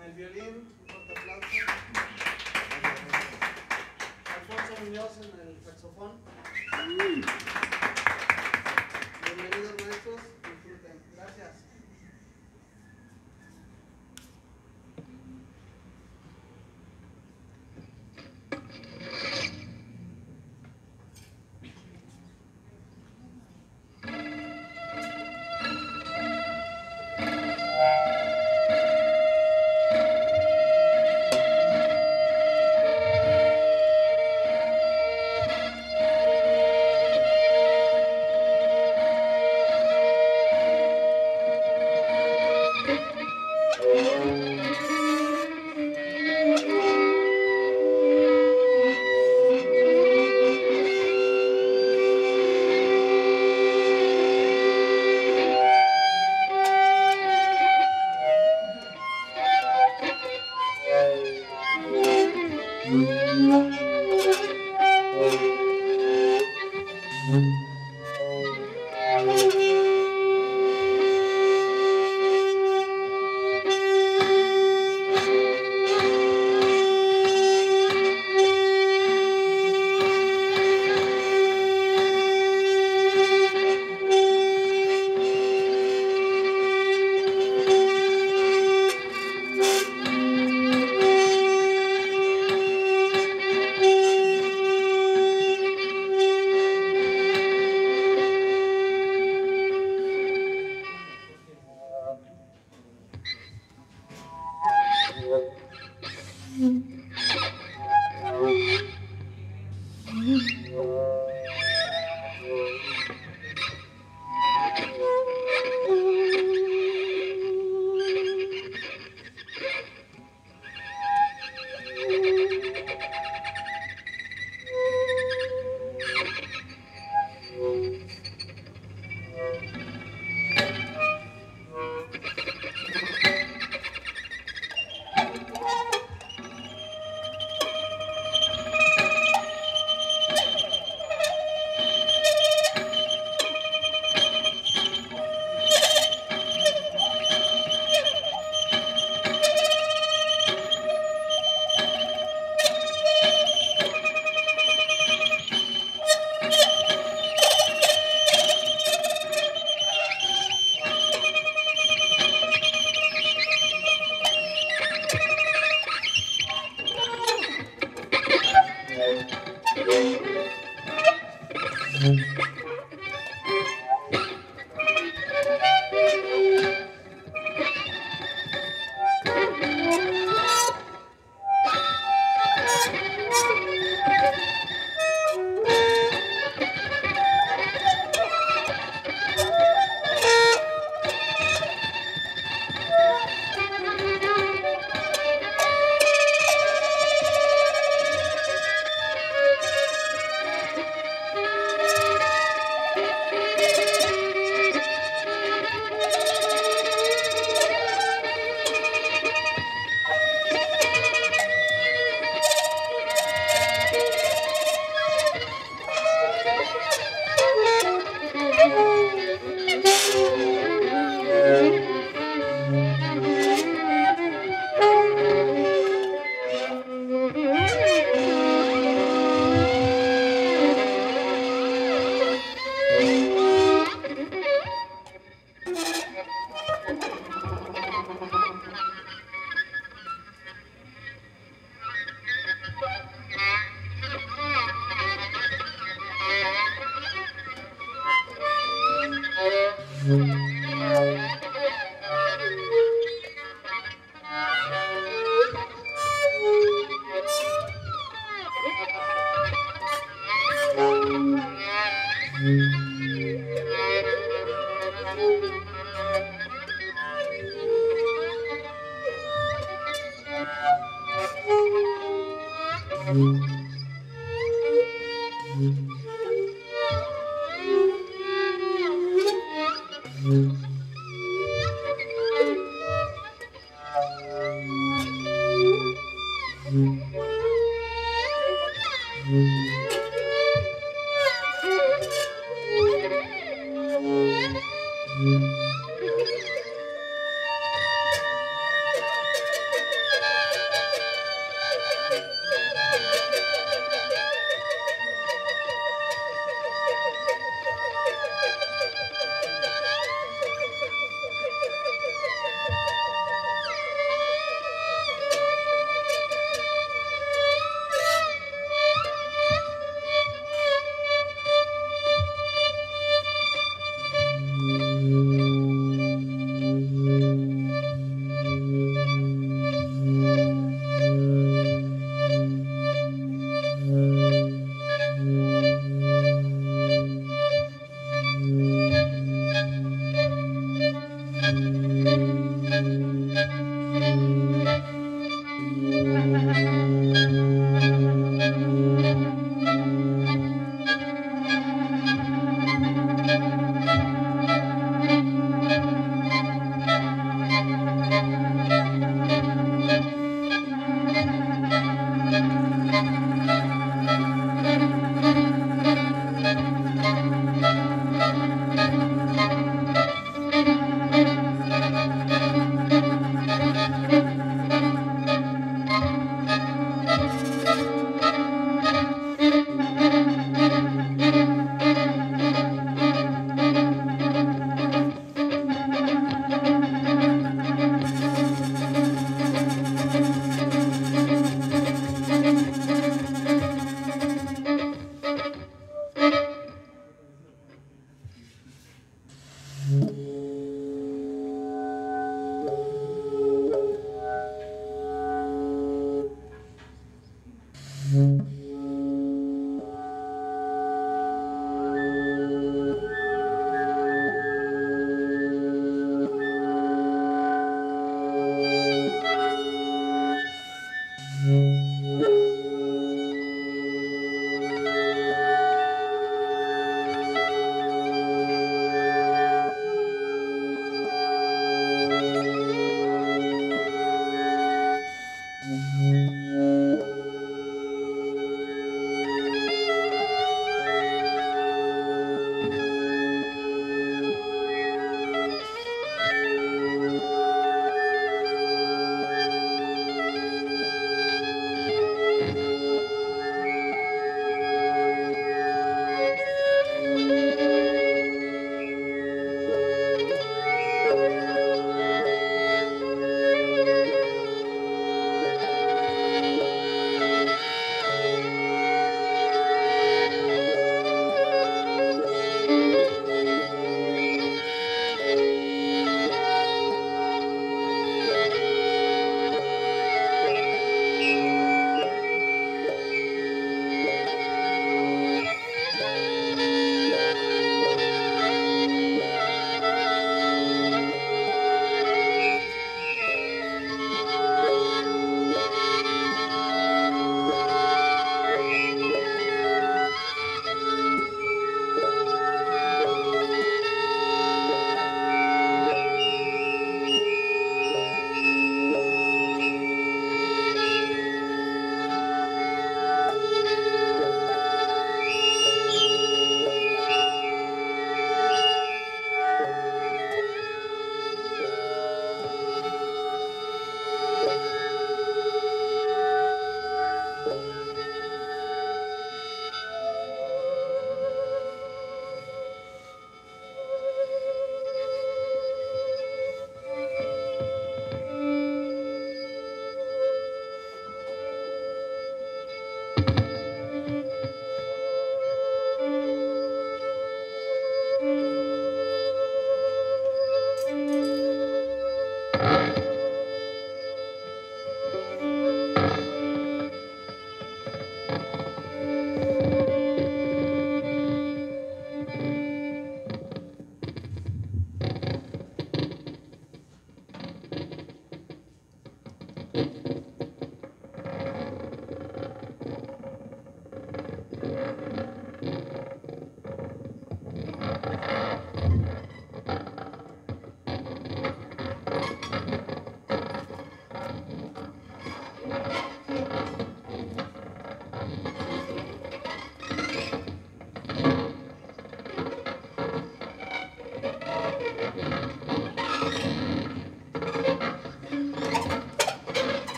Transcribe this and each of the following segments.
En el violín, un fuerte aplauso. Alfonso Muñoz en el saxofón.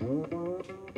Música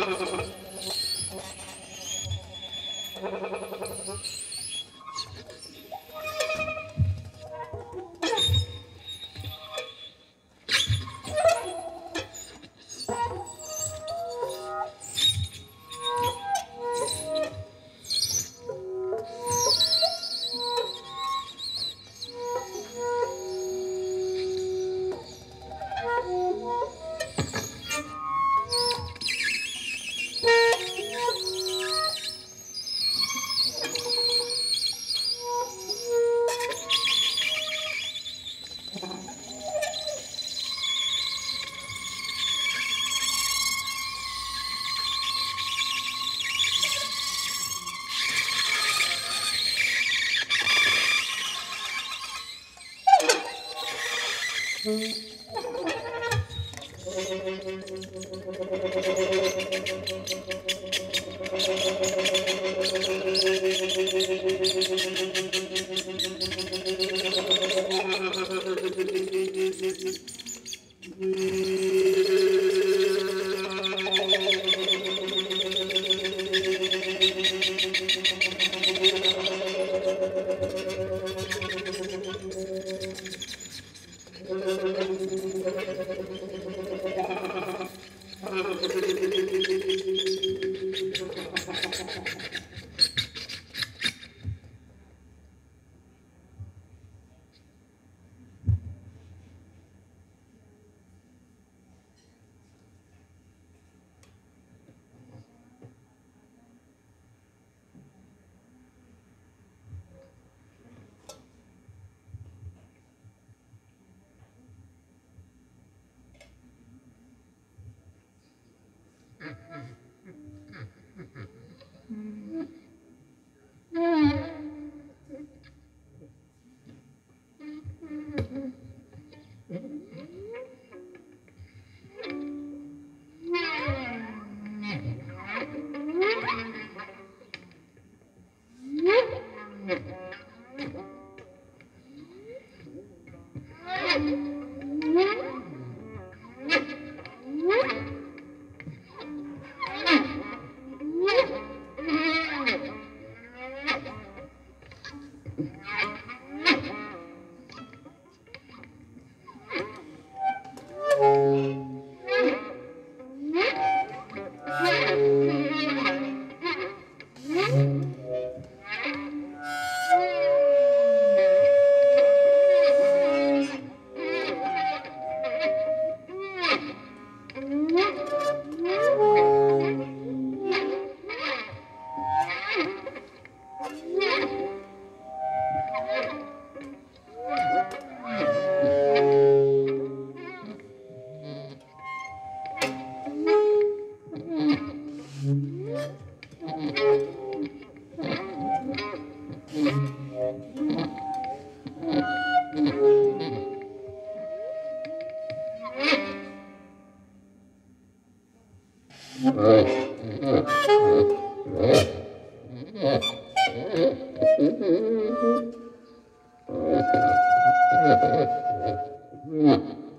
Ha ha ha ha! Mm-hmm. Yeah. Mm-hmm.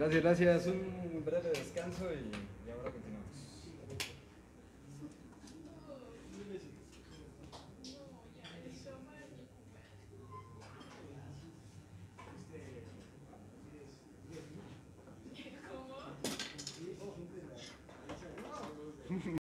Gracias, gracias.